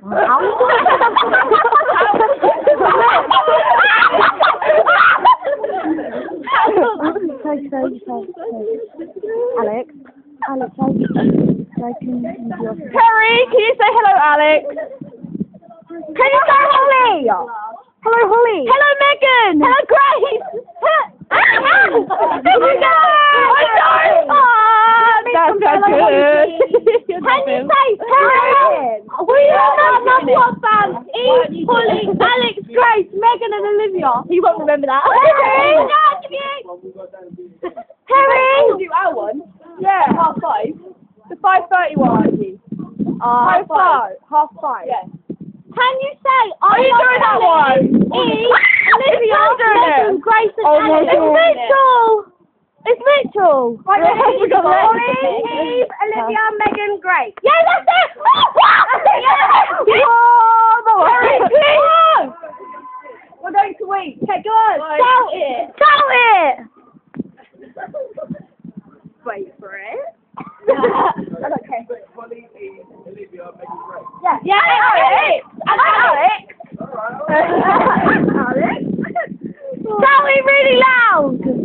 Alex, Alex, say, can you use your... Terry, can you say hello, Alex? Can you say Holly? Hello, Holly. Hello, Megan. Hello, Grace. There we go. Ah, that's so good. You? We are not number one fans. Eve, Holly, Alex, Grace, Megan, and Olivia. You won't remember that. Terry. Terry. Do our one. Yeah. Half five. The five thirty one. Uh, half five. Half five. Yeah. Can you say Are you doing that one? Eve, Olivia, Megan. Grace, and Oh my Alex. God. It's Mitchell. Right, yeah, Eve, we got. Eve, Olivia, Megan, Grace. Yeah, that's it. Yeah. Oh. We're going to wait. Okay, go on. Shout it. Shout it. Wait for it. okay. Yeah, yeah, Alex. And Alex. Alex. Shout it really loud.